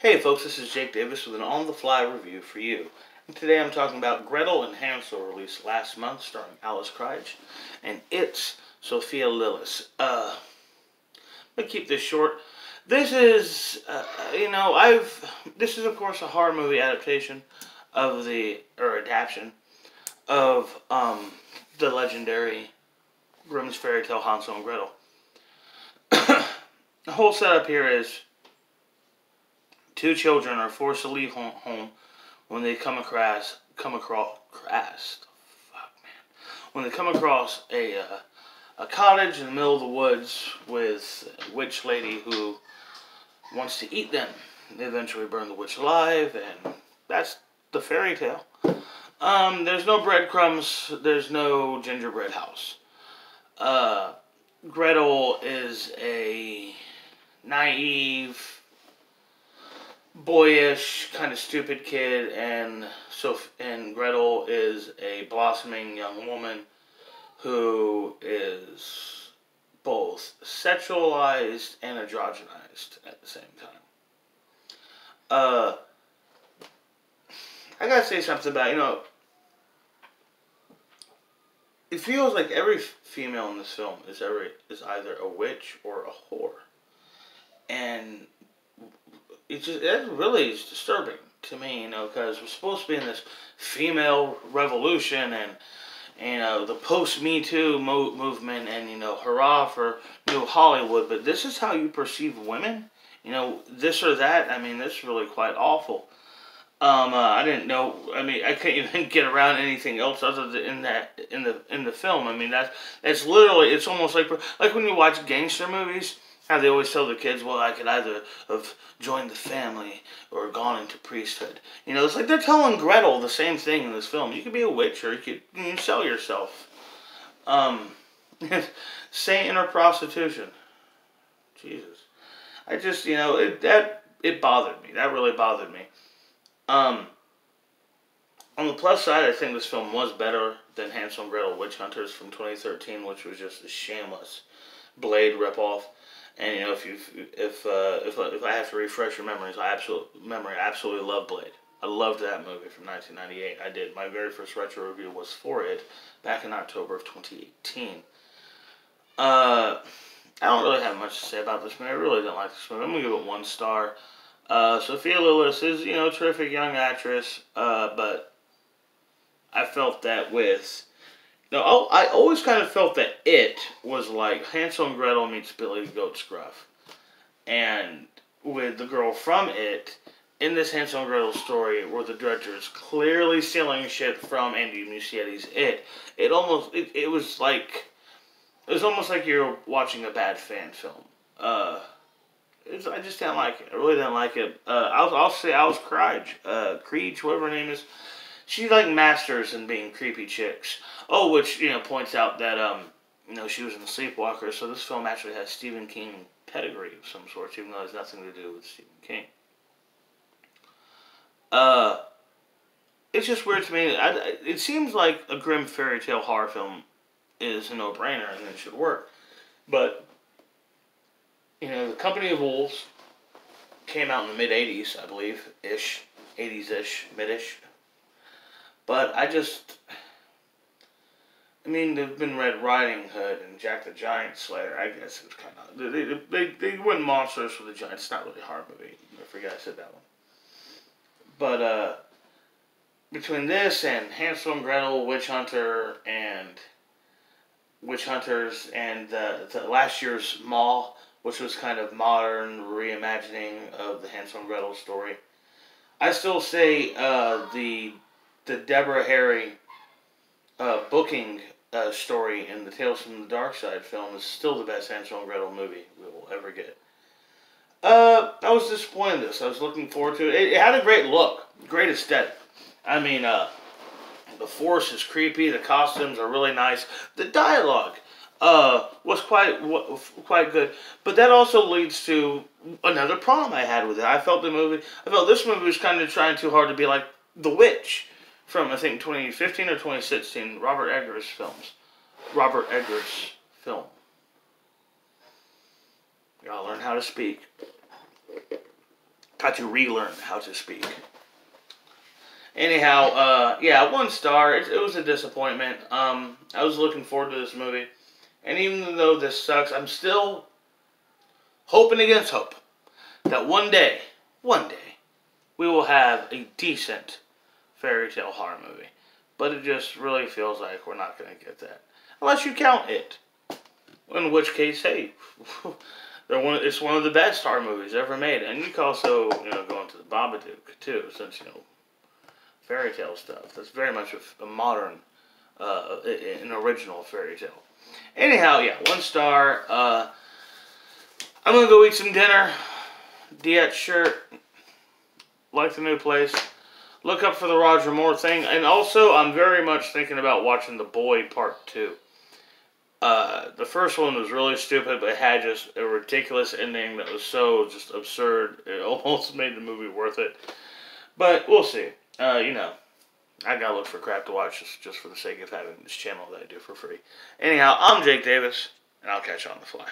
Hey folks, this is Jake Davis with an on the fly review for you. And today I'm talking about Gretel and Hansel released last month starring Alice Krige and It's Sophia Lillis. Uh, I'm keep this short. This is, uh, you know, I've, this is of course a horror movie adaptation of the, or adaptation of um, the legendary Grimm's fairy tale Hansel and Gretel. the whole setup here is two children are forced to leave home when they come across come across crass fuck man when they come across a uh, a cottage in the middle of the woods with a witch lady who wants to eat them. They eventually burn the witch alive, and that's the fairy tale. Um, there's no breadcrumbs. There's no gingerbread house. Uh, Gretel is a naive, boyish, kind of stupid kid, and so and Gretel is a blossoming young woman who is both sexualized and androgenized at the same time. Uh, I gotta say something about you know. It feels like every female in this film is every is either a witch or a whore, and it just it really is disturbing to me, you know, because we're supposed to be in this female revolution and you know the post Me Too mo- movement and you know hurrah for new Hollywood, but this is how you perceive women. You know this or that. I mean, this is really quite awful. Um, uh, I didn't know. I mean, I can't even get around anything else other than in that in the in the film. I mean, that's it's literally it's almost like like when you watch gangster movies how they always tell the kids, well, I could either have joined the family or gone into priesthood. You know, it's like they're telling Gretel the same thing in this film. You could be a witch or you could sell yourself. Um, Satan or prostitution. Jesus. I just, you know, it, that, it bothered me. That really bothered me. Um, on the plus side, I think this film was better than Hansel and Gretel Witch Hunters from 2013, which was just a shameless Blade ripoff. And you know, if you if uh, if if I have to refresh your memories, I absolute memory I absolutely love Blade. I loved that movie from 1998. I did. My very first retro review was for it back in October of 2018. Uh, I don't really have much to say about this movie. I really didn't like this movie. I'm gonna give it one star. Uh, Sophia Lillis is you know terrific young actress, uh, but I felt that with now, I always kind of felt that it was like Hansel and Gretel meets Billy the Goat Scruff. And with the girl from it, in this Hansel and Gretel story, where the director is clearly stealing shit from Andy Muschietti's It, it almost, it, it was like, it was almost like you're watching a bad fan film. Uh, I just didn't like it. I really didn't like it. Uh, I'll, I'll say Alice Krige, uh, Creech, whatever her name is she like masters in being creepy chicks. Oh, which you know points out that um you know she was in Sleepwalker, so this film actually has Stephen King pedigree of some sort, even though it has nothing to do with Stephen King. Uh, it's just weird to me. I, it seems like a grim fairy tale horror film is a no brainer and it should work, but you know the Company of Wolves came out in the mid '80s, I believe, ish, '80s ish, mid ish. But I just, I mean, they've been Red Riding Hood and Jack the Giant Slayer. I guess it's kind of they they they win monsters for the Giants. It's not really a horror movie. I forget I said that one. But uh, between this and Hansel and Gretel, Witch Hunter, and Witch Hunters, and the, the last year's Mall, which was kind of modern reimagining of the Hansel and Gretel story. I still say uh, the the Deborah Harry uh, booking uh, story in the Tales from the Dark Side film is still the best Hansel and Gretel movie we will ever get. Uh, I was disappointed in this. I was looking forward to it. It, it had a great look, great aesthetic. I mean, uh, the force is creepy. The costumes are really nice. The dialogue uh, was quite quite good. But that also leads to another problem I had with it. I felt the movie. I felt this movie was kind of trying too hard to be like The Witch from I think 2015 or 2016, Robert Eggers films. Robert Eggers film. Gotta learn how to speak. got to relearn how to speak. Anyhow, uh, yeah, one star. It, it was a disappointment. Um, I was looking forward to this movie, and even though this sucks, I'm still hoping against hope that one day, one day, we will have a decent fairy tale horror movie. But it just really feels like we're not going to get that. Unless you count it. In which case, hey, one, it's one of the best horror movies ever made. And you can also, you know, go into the Babadook, too, since, you know, fairy tale stuff. That's very much a, a modern, uh, an original fairy tale. Anyhow, yeah, one star. Uh, I'm going to go eat some dinner. Diet shirt. Like the new place look up for the Roger Moore thing. And also, I'm very much thinking about watching The Boy Part 2. Uh, the first one was really stupid, but it had just a ridiculous ending that was so just absurd. It almost made the movie worth it. But we'll see. Uh, you know, I gotta look for crap to watch just, just for the sake of having this channel that I do for free. Anyhow, I'm Jake Davis, and I'll catch you on the fly.